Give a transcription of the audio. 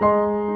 Música